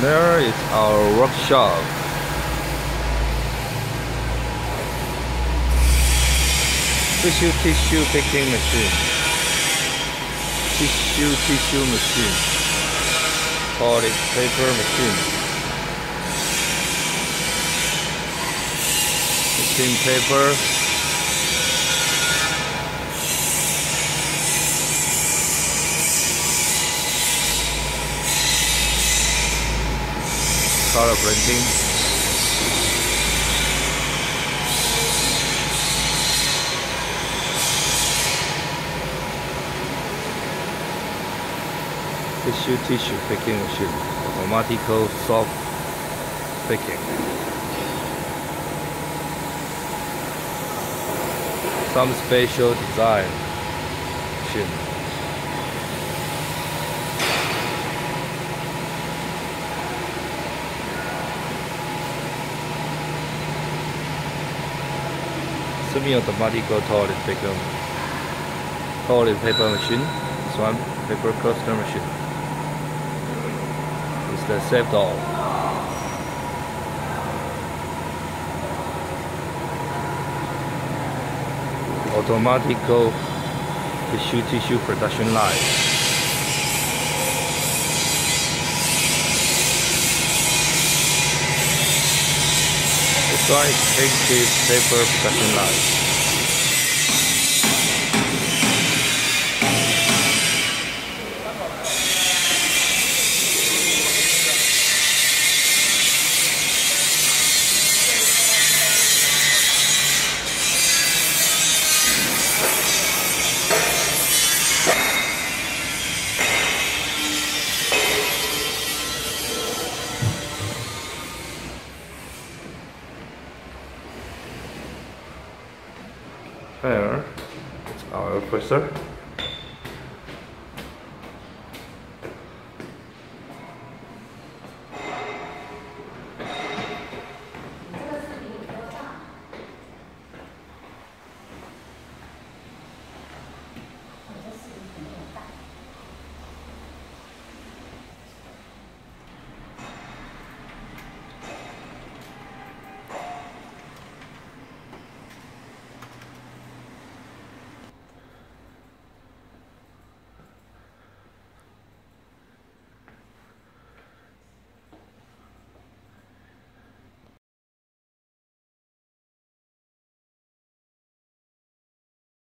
There is our workshop. Tissue tissue picking machine. Tissue tissue machine. Toilet paper machine. Machine paper. Color printing. tissue tissue picking machine. Automatical soft picking. Some special design machine semi-automatic toilet paper toilet paper machine this one paper cluster machine It's the saved all. Automatic tissue tissue production line. This one is paper production line. There, it's our officer.